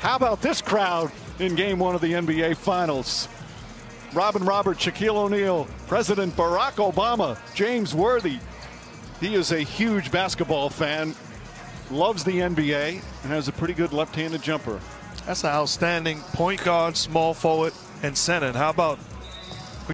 How about this crowd in game one of the NBA Finals? Robin Roberts, Shaquille O'Neal, President Barack Obama, James Worthy. He is a huge basketball fan, loves the NBA, and has a pretty good left handed jumper. That's an outstanding point guard, small forward, and center. How about